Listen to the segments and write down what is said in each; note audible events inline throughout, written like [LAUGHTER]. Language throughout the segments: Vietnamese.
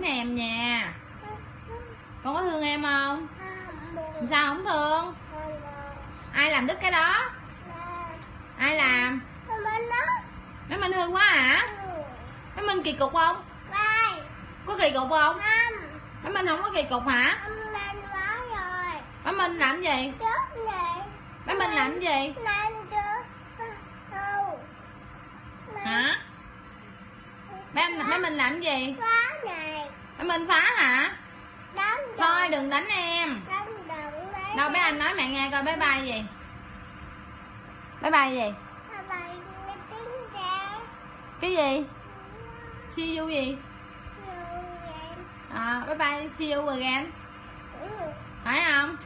đánh em nha. Con có thương em không? Sao không thương? Ai làm đứt cái đó? Ai làm? Mấy minh hư quá hả? Mấy minh kỳ cục không? Có kỳ cục không? Mấy minh không có kỳ cục hả? Mấy minh làm gì? Mấy minh làm gì? Hả? Mấy mấy minh làm gì mấy minh phá hả? Thôi đừng đánh em. Đâu bé anh nói mẹ nghe coi bye bye gì. Bye bye gì? Cái gì? See you gì? À, bye bye see you again phải không?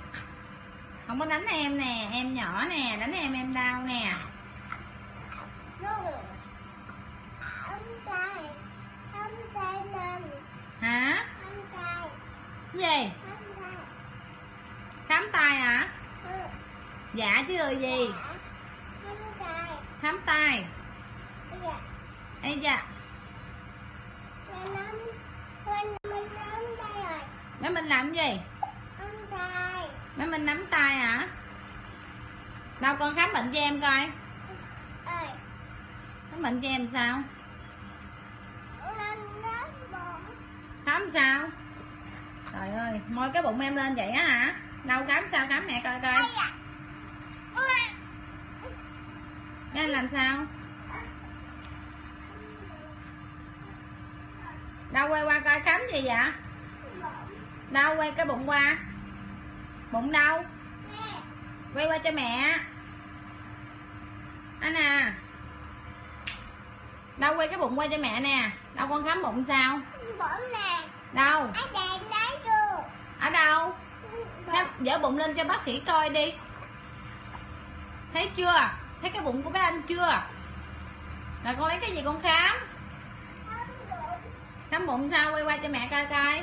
Không có đánh em nè em nhỏ nè đánh em em đau nè gì? Khám tay hả? Dạ chứ rồi gì? Khám tay ấy dạ. Mấy mình làm gì? Mấy mình nắm tay hả? Đâu, con khám bệnh cho em coi. Khám bệnh cho em sao? Khám sao? Trời ơi môi cái bụng em lên vậy á hả? Đâu khám sao khám mẹ coi coi. Anh làm sao? Đâu quay qua coi khám gì vậy? Đâu quay cái bụng qua. Bụng đâu quay qua cho mẹ. Anh à. Đâu quay cái bụng qua cho mẹ nè. Đâu con khám bụng sao? Đâu ở đâu? Khám dở bụng lên cho bác sĩ coi đi. Thấy chưa? Thấy cái bụng của bé anh chưa? Rồi con lấy cái gì con khám? Khám bụng sao? Quay qua cho mẹ coi coi.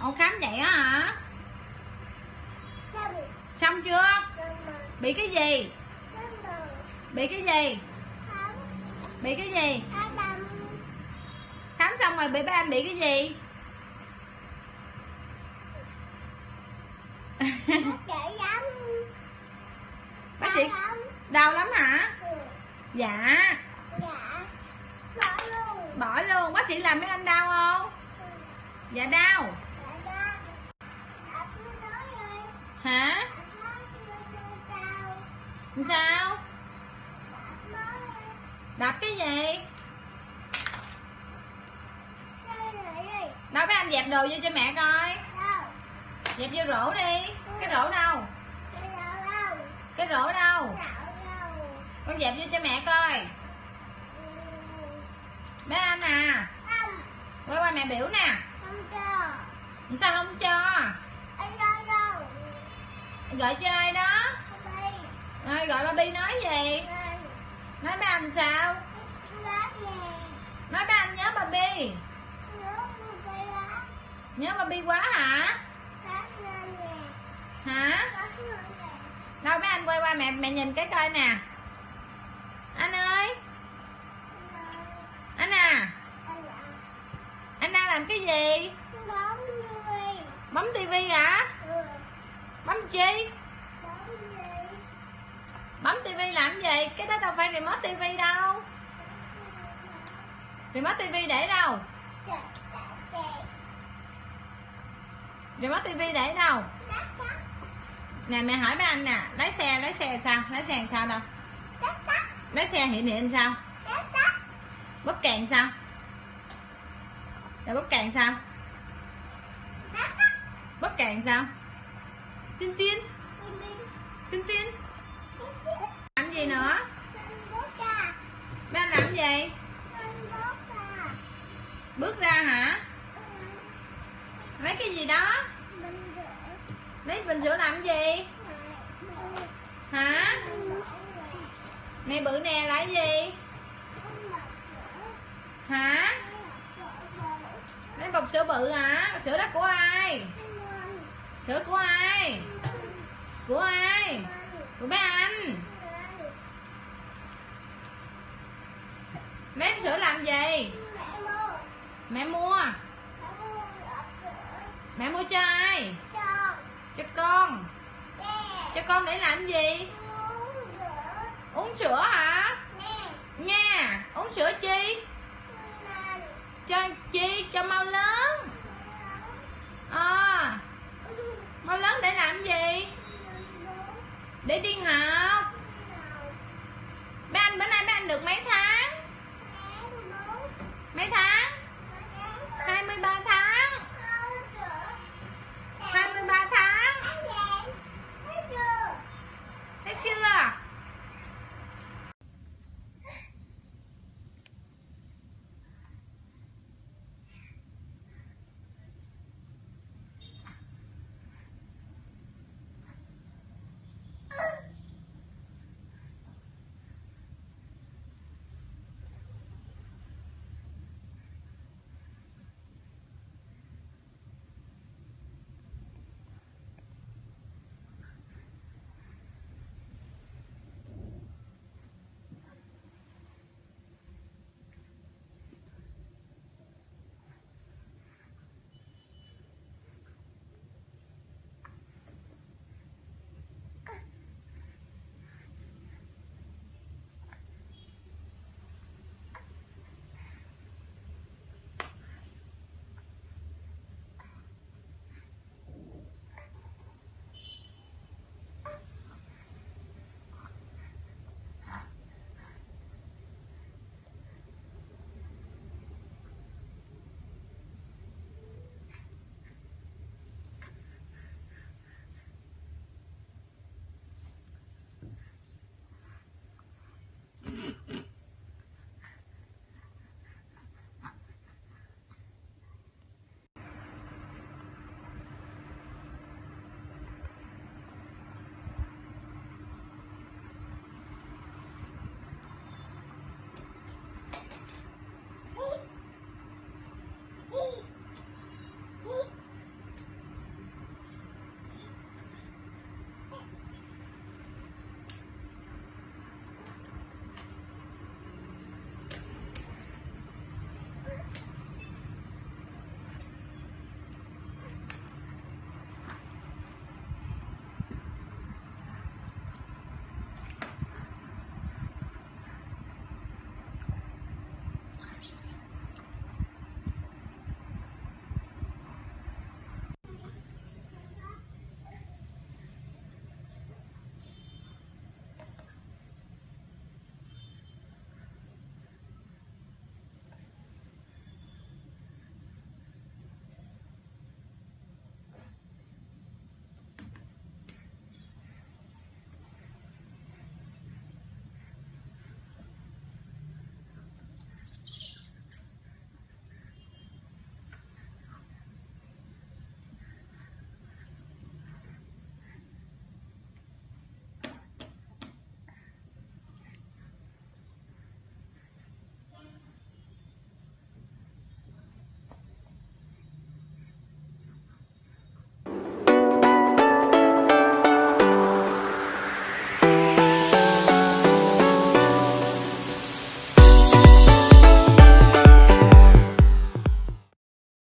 Ồ khám vậy á hả? Xong chưa? Bị cái gì? Bị cái gì? Bị cái gì khám xong rồi bị bé anh bị cái gì? [LAUGHS] Bác sĩ đau lắm. Hả? Dạ. Bỏ luôn. Bác sĩ làm mấy anh đau không? Dạ đau. Hả? Sao? Đập cái gì đâu mấy anh dẹp đồ vô cho mẹ coi. Dẹp vô rổ đi. Cái rổ đâu? Cái rổ đâu? Con dẹp vô cho mẹ coi. Bé anh à. Quay qua mẹ biểu nè. Sao không cho? Gọi cho ai đó. Rồi gọi baby nói gì? Nói bé anh sao? Nói bé anh nhớ baby nhớ mà bi quá hả? Hả? Đâu bé anh quay qua mẹ mẹ nhìn cái coi nè. Anh ơi. Anh à. Anh đang làm cái gì? Bấm tivi hả? Bấm chi? Bấm tivi làm gì? Cái đó đâu phải remote tivi đâu. Remote tivi để đâu? Remote tivi để đâu? Nè mẹ hỏi mấy anh nè, lái xe lái xe sao? Lái xe sao đâu? Lái xe hiện hiện sao? Bóp kèn sao? Rồi bóp kèn sao? Bóp kèn sao? Tin tin. Tin tin. Làm gì nữa? Ba làm gì? Bước ra hả? Lấy cái gì đó? Lấy bình sữa làm gì? Hả? Này bự nè là cái gì? Hả? Nè bọc sữa bự hả? Sữa đó của ai? Sữa của ai? Của ai? Của bé anh. Mẹ sữa làm gì? Mẹ mua. Mẹ mua cho ai? cho con. Cho con để làm gì? Uống sữa hả? Nha. Uống sữa chi? Cho chi? Cho mau lớn. À, mau lớn để làm gì? Để đi học. Bé anh bữa nay bé anh được mấy tháng?